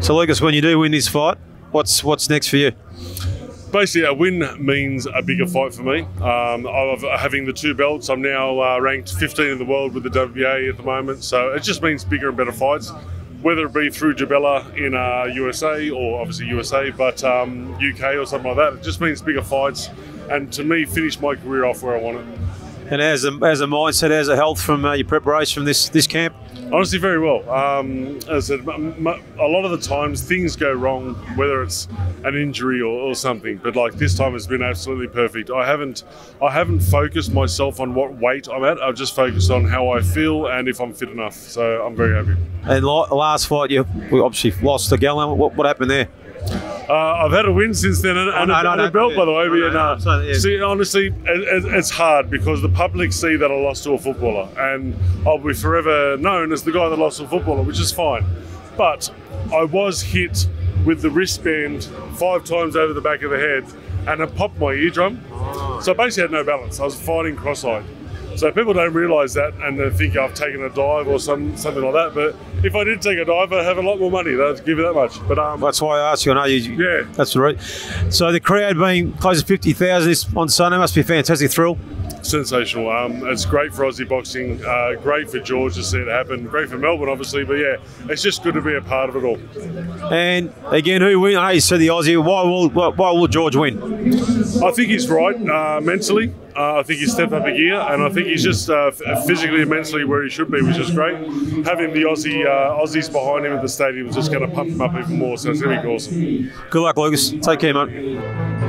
So, Lucas, when you do win this fight, what's what's next for you? Basically, a win means a bigger fight for me. Um, of having the two belts, I'm now uh, ranked 15 in the world with the WBA at the moment, so it just means bigger and better fights. Whether it be through Jabella in uh, USA or obviously USA, but um, UK or something like that, it just means bigger fights. And to me, finish my career off where I want it. And as a, as a mindset, as a health from uh, your preparation from this this camp? Honestly, very well. Um, as I said, a lot of the times things go wrong, whether it's an injury or, or something. But like this time, it's been absolutely perfect. I haven't, I haven't focused myself on what weight I'm at. I've just focused on how I feel and if I'm fit enough. So I'm very happy. And la- last fight, you we obviously lost to Gallen. What, what happened there? Uh, I've had a win since then and, and, no, a, no, and a belt, by the way. No, but, no, uh, no, yeah. See, honestly, it, it, it's hard because the public see that I lost to a footballer, and I'll be forever known as the guy that lost to a footballer, which is fine. But I was hit with the wristband five times over the back of the head, and it popped my eardrum. So I basically had no balance. I was fighting cross-eyed. So people don't realise that, and they think I've taken a dive or some something like that. But if I did take a dive, I'd have a lot more money. I'd give you that much. But um, That's why I asked you. I know you. Yeah. That's right. So the crowd being close to fifty thousand this on Sunday must be a fantastic thrill. Sensational. Um, it's great for Aussie boxing. Uh, great for George to see it happen. Great for Melbourne, obviously. But yeah, it's just good to be a part of it all. And again, who win? Hey, so the Aussie. Why will why, will George win? I think he's right uh, mentally. Uh, I think he's stepped up a gear, and I think he's just uh, physically and mentally where he should be, which is great. Having the Aussie uh, Aussies behind him at the stadium is just going to pump him up even more. So it's going to be awesome. Good luck, Lucas. Take care, mate.